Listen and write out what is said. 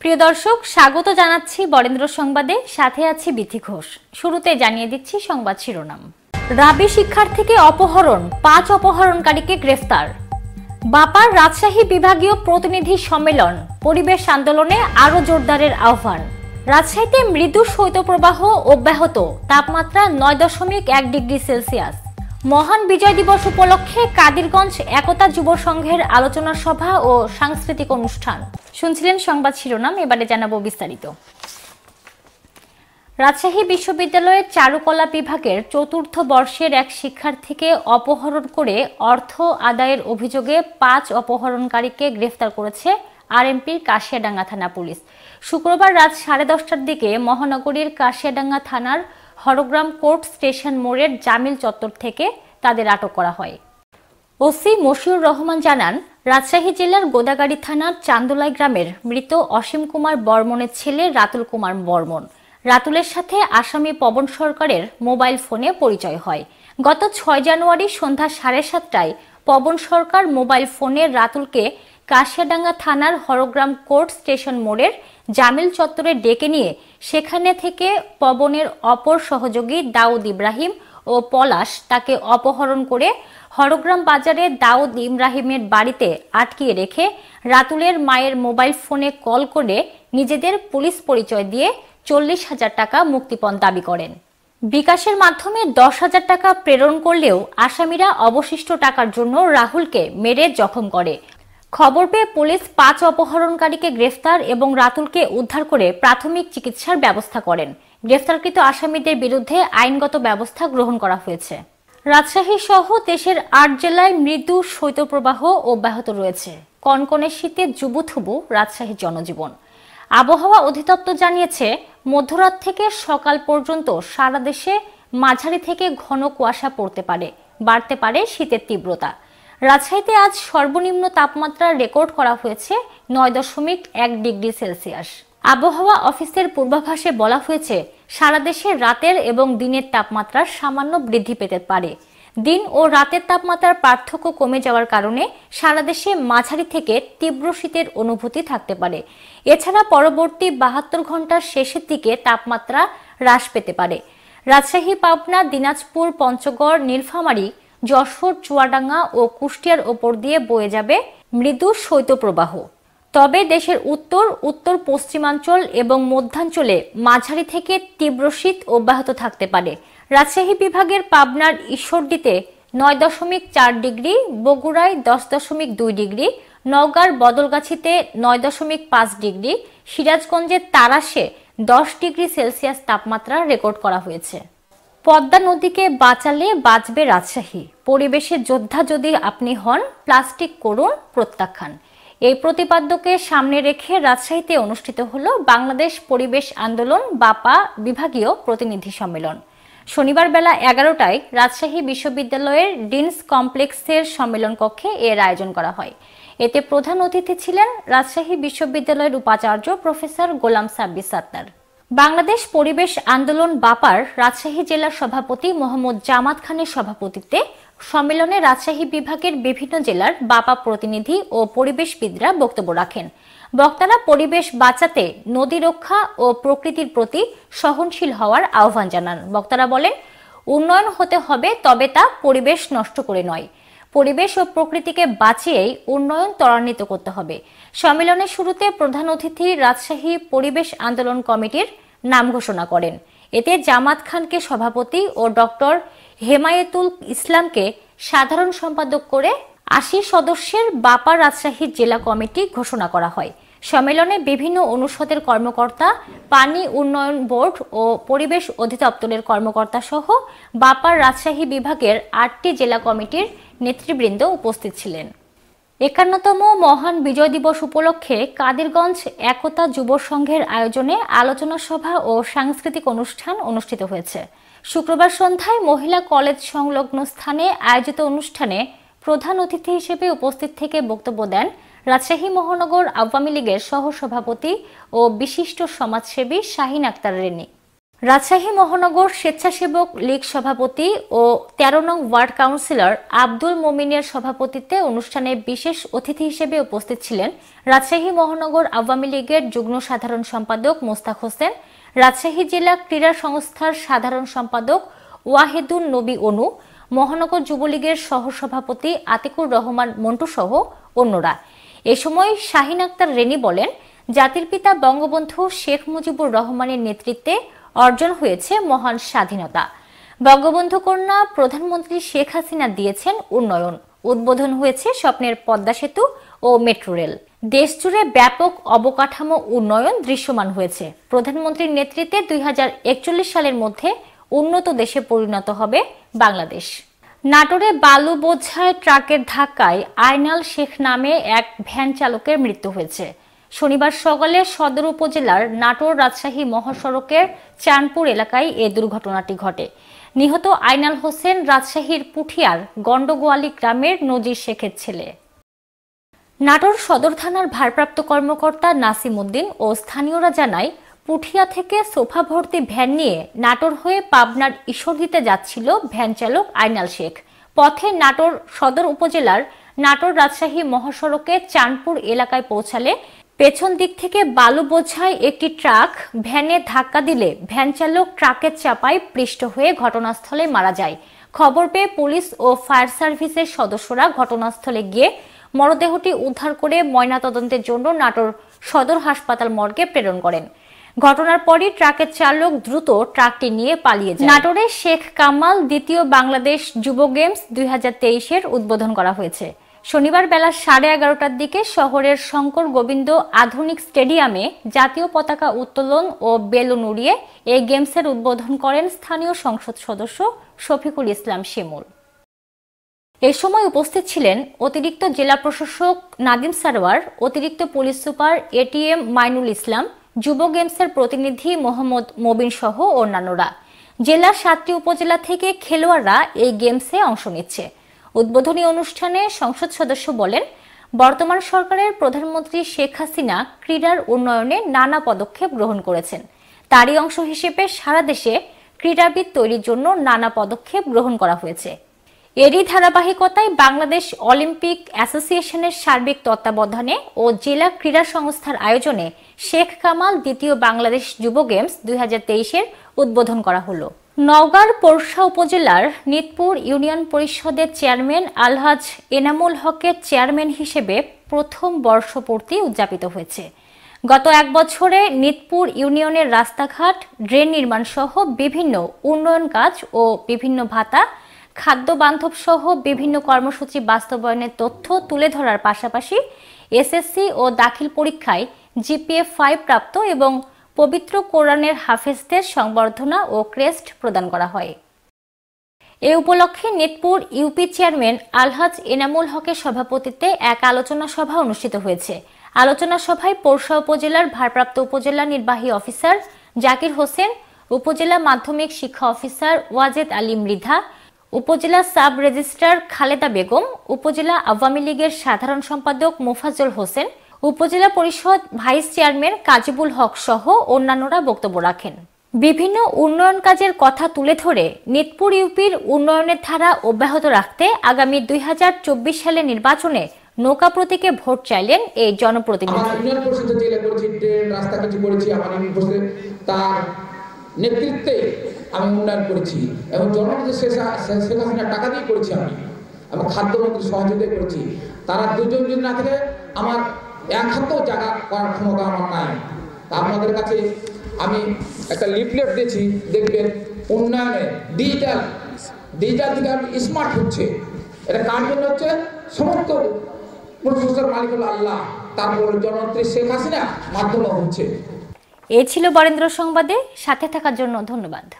প্রিয় দর্শক, স্বাগত জানাচ্ছি বরেন্দ্র সংবাদে। সাথে আছি বিথি ঘোষ। শুরুতে জানিয়ে দিচ্ছি সংবাদ শিরোনাম। রাবি শিক্ষার্থীকে অপহরণ, পাঁচ অপহরণকারীকে গ্রেফতার। বাপার রাজশাহী বিভাগীয় প্রতিনিধি সম্মেলন, পরিবেশ আন্দোলনে আরও জোরদারের আহ্বান। রাজশাহীতে মৃদু শৈত্যপ্রবাহ অব্যাহত, তাপমাত্রা নয় দশমিক এক ডিগ্রি সেলসিয়াস। মহান বিজয় দিবস উপলক্ষে কাদিরগঞ্জ একতা যুব সংঘের আলোচনা সভা ও সাংস্কৃতিক অনুষ্ঠান। শুনছিলেন সংবাদ শিরোনাম, এবারে জানাব বিস্তারিত। রাজশাহী বিশ্ববিদ্যালয়ের চারুকলা বিভাগের চতুর্থ বর্ষের এক শিক্ষার্থীকে অপহরণ করে অর্থ আদায়ের অভিযোগে পাঁচ অপহরণকারীকে গ্রেফতার করেছে আরএমপির কাশিয়াডাঙ্গা থানা পুলিশ। শুক্রবার রাত সাড়ে দশটার দিকে মহানগরীর কাশিয়াডাঙ্গা থানার হরগ্রাম কোর্ট স্টেশন মোড়ের জামিল চত্বর থেকে তাদের আটক করা হয়। ওসি মশিউর রহমান জানান, রাজশাহী জেলার গোদাগাড়ি থানার চান্দোলাই গ্রামের মৃত অসীম কুমার বর্মনের ছেলে রাতুল কুমার বর্মন রাতুলের সাথে আসামি পবন সরকারের মোবাইল ফোনে পরিচয় হয়। গত ছয় জানুয়ারি সন্ধ্যা সাড়ে সাতটায় পবন সরকার মোবাইল ফোনে রাতুলকে কাশিয়াডাঙ্গা থানার হরগ্রাম কোর্ট স্টেশন মোড়ের জামিল চত্বরে ডেকে নিয়ে সেখানে থেকে পবনের অপর সহযোগী দাউদ ইব্রাহিম ও পলাশ তাকে অপহরণ করে হরগ্রাম বাজারে দাউদ ইব্রাহিমের বাড়িতে আটকিয়ে রেখে রাতুলের মায়ের মোবাইল ফোনে কল করে নিজেদের পুলিশ পরিচয় দিয়ে চল্লিশ হাজার টাকা মুক্তিপণ দাবি করেন। বিকাশের মাধ্যমে দশ হাজার টাকা প্রেরণ করলেও আসামিরা অবশিষ্ট টাকার জন্য রাহুলকে মেরে জখম করে। খবর পেয়ে পুলিশ পাঁচ অপহরণকারীকে গ্রেফতার এবং রাতুলকে উদ্ধার করে প্রাথমিক চিকিৎসার ব্যবস্থা করেন। গ্রেফতারকৃত আসামিদের বিরুদ্ধে আইনগত ব্যবস্থা গ্রহণ করা হয়েছে। রাজশাহী সহ দেশের আট জেলায় মৃদু শৈত্যপ্রবাহ অব্যাহত রয়েছে। কনকনে শীতে জুবুথুবু, রাজশাহীর জনজীবন। আবহাওয়া অধিদপ্তর জানিয়েছে, মধ্যরাত থেকে সকাল পর্যন্ত সারা দেশে মাঝারি থেকে ঘন কুয়াশা পড়তে পারে, বাড়তে পারে শীতের তীব্রতা। রাজশাহীতে আজ সর্বনিম্ন তাপমাত্রা রেকর্ড করা হয়েছে নয় দশমিক এক ডিগ্রি সেলসিয়াস। আবহাওয়া অফিসের পূর্বাভাসে বলা হয়েছে, সারা দেশে রাতের এবং দিনের তাপমাত্রা সামান্য বৃদ্ধি পেতে পারে। দিন ও রাতের তাপমাত্রার পার্থক্য কমে যাওয়ার কারণে সারা দেশে মাঝারি থেকে তীব্র শীতের অনুভূতি থাকতে পারে। এছাড়া পরবর্তী বাহাত্তর ঘণ্টার শেষের দিকে তাপমাত্রা হ্রাস পেতে পারে। রাজশাহী, পাবনা, দিনাজপুর, পঞ্চগড়, নীলফামারী যশোর, চুয়াডাঙ্গা ও কুষ্টিয়ার ওপর দিয়ে বয়ে যাবে মৃদু শৈত্যপ্রবাহ। তবে দেশের উত্তর উত্তর পশ্চিমাঞ্চল এবং মধ্যাঞ্চলে মাঝারি থেকে তীব্র শীত অব্যাহত থাকতে পারে। রাজশাহী বিভাগের পাবনার ঈশ্বরদীতে নয় দশমিক চার ডিগ্রি, বগুড়ায় দশ দশমিক দুই ডিগ্রি, নওগাঁর বদলগাছিতে নয় দশমিক পাঁচ ডিগ্রি সিরাজগঞ্জের তারাসে দশ ডিগ্রি সেলসিয়াস তাপমাত্রা রেকর্ড করা হয়েছে। পদ্মা নদীকে বাঁচালে বাঁচবে রাজশাহী। পরিবেশে যোদ্ধা যদি আপনি হন, প্লাস্টিক করুন, প্রত্যাখ্যান। এই প্রতিপাদ্যকে সামনে রেখে রাজশাহীতে অনুষ্ঠিত হল বাংলাদেশ পরিবেশ আন্দোলন, বাপা বিভাগীয় প্রতিনিধি সম্মেলন। শনিবার বেলা এগারোটায় রাজশাহী বিশ্ববিদ্যালয়ের ডিনস কমপ্লেক্সের সম্মেলন কক্ষে এর আয়োজন করা হয়। এতে প্রধান অতিথি ছিলেন রাজশাহী বিশ্ববিদ্যালয়ের উপাচার্য প্রফেসর গোলাম সাব্বির সাত্তার। বাংলাদেশ পরিবেশ আন্দোলন বাপার রাজশাহী জেলার সভাপতি মোহাম্মদ জামাত খানের সভাপতিত্বে সম্মেলনে রাজশাহী বিভাগের বিভিন্ন জেলার বাপা প্রতিনিধি ও পরিবেশবিদরা বক্তব্য রাখেন। বক্তারা পরিবেশ বাঁচাতে, নদী রক্ষা ও প্রকৃতির প্রতি সহনশীল হওয়ার আহ্বান জানান। বক্তারা বলেন, উন্নয়ন হতে হবে, তবে তা পরিবেশ নষ্ট করে নয়। পরিবেশ ও প্রকৃতিকে বাঁচিয়েই উন্নয়ন ত্বরান্বিত করতে হবে। সম্মেলনের শুরুতে প্রধান অতিথি রাজশাহী পরিবেশ আন্দোলন কমিটির নাম ঘোষণা করেন। এতে জামাত খানকে সভাপতি ও ডক্টর হেমায়েতুল ইসলামকে সাধারণ সম্পাদক করে আশি সদস্যের বাপা রাজশাহী জেলা কমিটি ঘোষণা করা হয়। সম্মেলনে বিভিন্ন অনুষদের কর্মকর্তা, পানি উন্নয়ন বোর্ড ও পরিবেশ অধিদপ্তরের কর্মকর্তা সহ বাপার রাজশাহী বিভাগের আটটি জেলা কমিটির নেতৃবৃন্দ উপস্থিত ছিলেন। একান্নতম মহান বিজয় দিবস উপলক্ষে কাদিরগঞ্জ একতা যুব সংঘের আয়োজনে আলোচনা সভা ও সাংস্কৃতিক অনুষ্ঠান অনুষ্ঠিত হয়েছে। শুক্রবার সন্ধ্যায় মহিলা কলেজ সংলগ্ন স্থানে আয়োজিত অনুষ্ঠানে প্রধান অতিথি হিসেবে উপস্থিত থেকে বক্তব্য দেন রাজশাহী মহানগর আওয়ামী লীগের সহ সভাপতি ও বিশিষ্ট সমাজসেবী শাহিন আক্তার রেনি রাজশাহী মহানগর স্বেচ্ছাসেবক লীগ সভাপতি ও তেরো নং ওয়ার্ড কাউন্সিলর আব্দুল মোমিনের সভাপতিত্বে অনুষ্ঠানে বিশেষ অতিথি হিসেবে উপস্থিত ছিলেন রাজশাহী মহানগর আওয়ামী লীগের যুগ্ম সাধারণ সম্পাদক মোস্তাক হোসেন, রাজশাহী জেলা ক্রীড়া সংস্থার সাধারণ সম্পাদক ওয়াহেদুন নবী অনু, মহানগর যুবলীগের সহসভাপতি আতিকুর রহমান মন্টু সহ অন্যরা। এ সময় শাহিন আক্তার রেনি বলেন, জাতির পিতা বঙ্গবন্ধু শেখ মুজিবুর রহমানের নেতৃত্বে অর্জন হয়েছে মহান স্বাধীনতা। বঙ্গবন্ধু কন্যা প্রধানমন্ত্রী শেখ হাসিনা দিয়েছেন উন্নয়ন। উদ্বোধন হয়েছে স্বপ্নের পদ্মা সেতু ও মেট্রো রেল। দেশজুড়ে ব্যাপক অবকাঠামো উন্নয়ন দৃশ্যমান হয়েছে। প্রধানমন্ত্রীর নেতৃত্বে দুই হাজার একচল্লিশ সালের মধ্যে উন্নত দেশে পরিণত হবে বাংলাদেশ। নাটোরে বালু বোঝায় ট্রাকের ধাক্কায় আইনাল শেখ নামে এক ভ্যান চালকের মৃত্যু হয়েছে। শনিবার সকালে সদর উপজেলার নাটোর রাজশাহী মহাসড়কের চাঁদপুর এলাকায় এ দুর্ঘটনাটি ঘটে। নিহত আইনাল হোসেন রাজশাহীর পুঠিয়ার গন্ডগোয়ালি গ্রামের নজির শেখের ছেলে। নাটোর সদর থানার ভারপ্রাপ্ত কর্মকর্তা নাসিম উদ্দিন ও স্থানীয়রা জানায় পুঠিয়া থেকে সোফা ভর্তি ভ্যান নিয়ে নাটোর হয়ে পাবনার ঈশ্বর ঈশ্বরদীতে যাচ্ছিল ভ্যান চালক আইনাল শেখ। পথে নাটোর সদর উপজেলার নাটোর রাজশাহী মহাসড়কে চাঁদপুর এলাকায় পৌঁছালে পেছন দিক থেকে বালু বোঝায় একটি ট্রাক ভ্যানে ধাক্কা দিলে ভ্যান চালক ট্রাকের চাপায় পৃষ্ঠ হয়ে ঘটনাস্থলে মারা যায়। খবর পেয়ে পুলিশ ও ফায়ার সার্ভিসের সদস্যরা ঘটনাস্থলে গিয়ে মরদেহটি উদ্ধার করে ময়নাতদন্তের জন্য নাটোর সদর হাসপাতাল মর্গে প্রেরণ করেন। ঘটনার পরই ট্রাকের চালক দ্রুত ট্রাকটি নিয়ে পালিয়ে যায়। নাটোরে শেখ কামাল দ্বিতীয় বাংলাদেশ যুব গেমস দুই হাজার তেইশ এর উদ্বোধন করা হয়েছে। শনিবার বেলা সাড়ে এগারোটার দিকে শহরের শঙ্কর গোবিন্দ আধুনিক স্টেডিয়ামে জাতীয় পতাকা উত্তোলন ও বেলুন উড়িয়ে এই গেমসের উদ্বোধন করেন স্থানীয় সংসদ সদস্য শফিকুল ইসলাম শিমুল। এ সময় উপস্থিত ছিলেন অতিরিক্ত জেলা প্রশাসক নাদিম সারোয়ার অতিরিক্ত police super A T M Mainul Islam যুব গেমসের প্রতিনিধি মোহাম্মদ মবিন সহ অন্যান্যরা। জেলার সাতটি উপজেলা থেকে খেলোয়াড়রা এই গেমসে অংশ নিচ্ছে। উদ্বোধনী অনুষ্ঠানে সংসদ সদস্য বলেন, বর্তমান সরকারের প্রধানমন্ত্রী শেখ হাসিনা ক্রীড়ার উন্নয়নে নানা পদক্ষেপ গ্রহণ করেছেন। তারই অংশ হিসেবে সারা দেশে ক্রীড়াবিদ তৈরির জন্য নানা পদক্ষেপ গ্রহণ করা হয়েছে। এরই ধারাবাহিকতায় বাংলাদেশ অলিম্পিক অ্যাসোসিয়েশনের সার্বিক তত্ত্বাবধানে ও জেলা ক্রীড়া সংস্থার আয়োজনে শেখ কামাল দ্বিতীয় বাংলাদেশ যুব গেমস দুই এর উদ্বোধন করা হলো। নওগাঁর পোরশা উপজেলার নিতপুর ইউনিয়ন পরিষদের চেয়ারম্যান আলহাজ এনামুল হকের চেয়ারম্যান হিসেবে প্রথম বর্ষপূর্তি উদযাপিত হয়েছে। গত এক বছরে নিতপুর ইউনিয়নের রাস্তাঘাট, ড্রেন নির্মাণ সহ বিভিন্ন উন্নয়ন কাজ ও বিভিন্ন ভাতা খাদ্য বান্ধব সহ বিভিন্ন কর্মসূচি বাস্তবায়নের তথ্য তুলে ধরার পাশাপাশি এসএসসি ও দাখিল পরীক্ষায় জিপিএ ফাইভ প্রাপ্ত এবং পবিত্র কোরআনের হাফেজদের সংবর্ধনা ও ক্রেস্ট প্রদান করা হয়। এ উপলক্ষে Netpur U P chairman Alhaj Enamul হকের সভাপতিত্বে এক আলোচনা সভা অনুষ্ঠিত হয়েছে। আলোচনা সভায় পৌরসা উপজেলার ভারপ্রাপ্ত উপজেলা নির্বাহী অফিসার জাকির হোসেন, উপজেলা মাধ্যমিক শিক্ষা অফিসার ওয়াজেদ আলী মৃধা উপজেলা সাব রেজিস্ট্রার খালেদা বেগম, উপজেলা আওয়ামী লীগের সাধারণ সম্পাদক মোফাজল হোসেন, উপজেলা পরিষদ ভাইস চেয়ারম্যান কাজিবুল হক সহ অন্যান্যরা বক্তব্য রাখেন। বিভিন্ন উন্নয়ন কাজের কথা তুলে ধরে নিতপুর ইউপির উন্নয়নের ধারা অব্যাহত রাখতে আগামী দুই সালে নির্বাচনে নৌকা প্রতীকে ভোট চাইলেন এই জনপ্রতিনিধি। নেতৃত্বে আমি উন্নয়ন করেছি এবং জনমন্ত্রী শেখ হাসিনা টাকা দিয়ে করেছি আমি। এবং খাদ্যমন্ত্রী সহযোগিতা করেছি। তারা দুজন যদি না থেকে, আমার এক হাতও জায়গা করার ক্ষমতা আমার নাই। আপনাদের কাছে আমি একটা লিফলেট দিয়েছি, দেখবেন উন্নয়নে ডিজিটাল ডিজিটাল থেকে আমি স্মার্ট হচ্ছে। এটা কার জন্য হচ্ছে? সমস্ত প্রশাসনের মালিক হল আল্লাহ। তারপর জননেত্রী শেখ হাসিনা মাধ্যমে হচ্ছে। এ ছিল বরেন্দ্র সংবাদে। সাথে থাকার জন্য ধন্যবাদ।